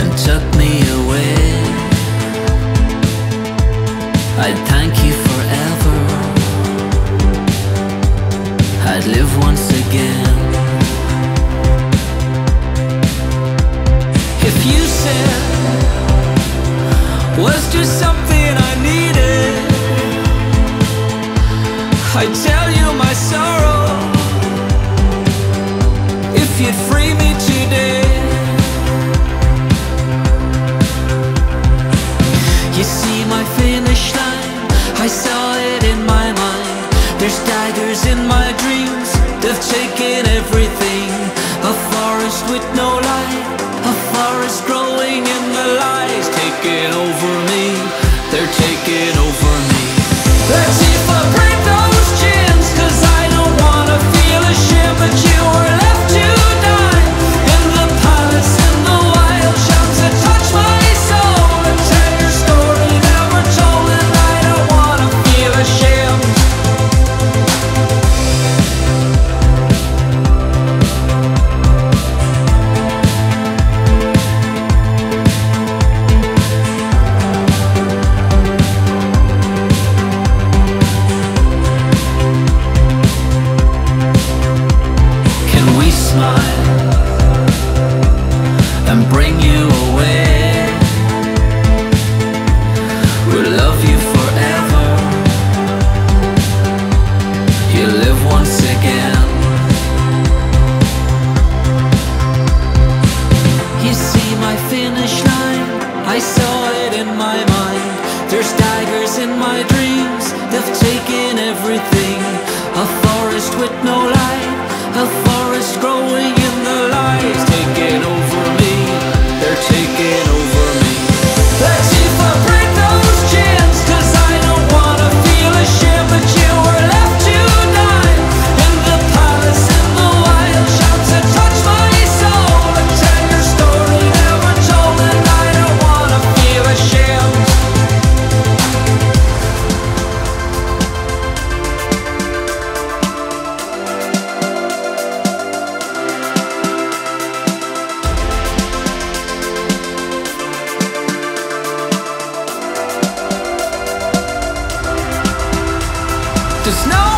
and took me away, I'd thank you forever. I'd live once again. If you said, was just something I needed, I'd tell you my sorrow. If you'd free me today. You see my finish line, I saw it in my mind. There's daggers in my dreams, they've taken everything. A forest with no light, a forest I saw it in my mind. There's daggers in my dreams, they've taken everything. A forest with no Does no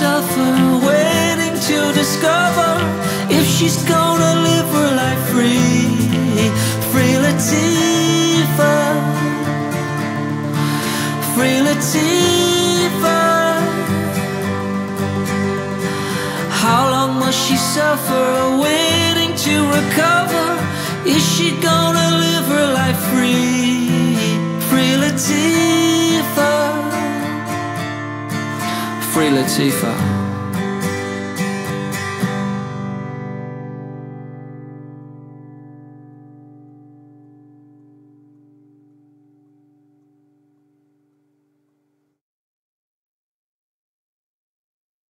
suffer waiting to discover if she's gonna live her life free? Free Latifa, free Latifa. How long must she suffer waiting to recover? Is she gonna live her life free? Free Latifa. Free Latifa.